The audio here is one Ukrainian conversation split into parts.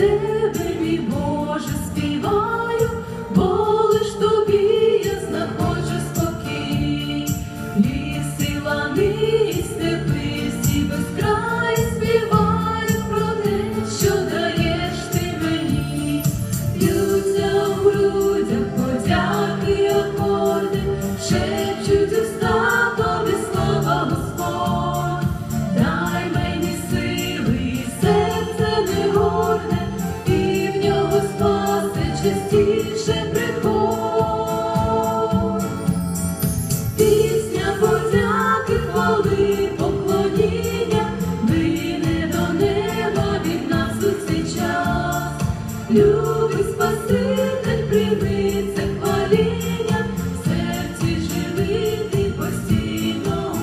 тебе, мій Боже, співаю. Хвали, поклоніння, вине до неба від нас у цей час. Спаситель, прийми це хваління, в серці постійно у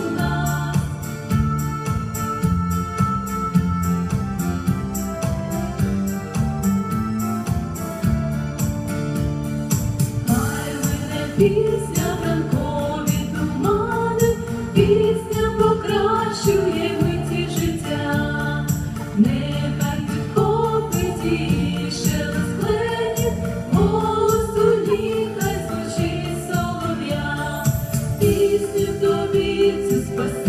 мене пісня Jesus.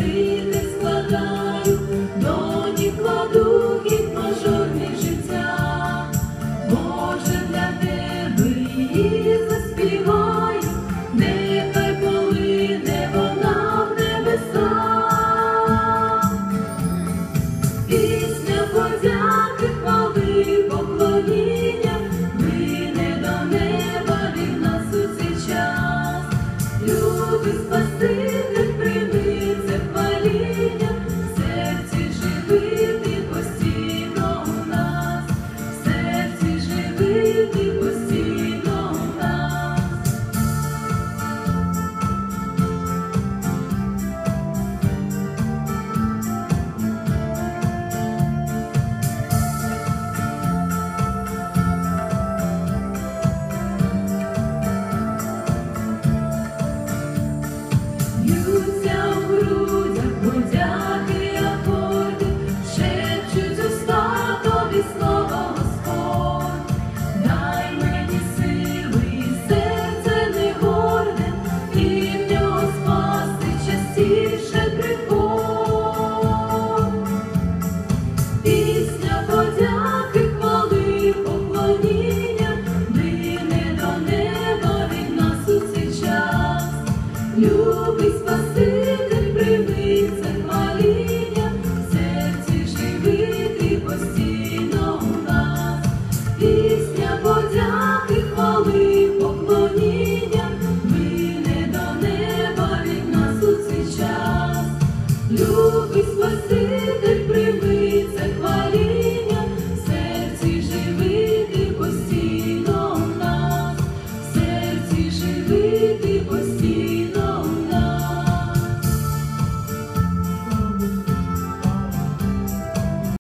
Любить спаси.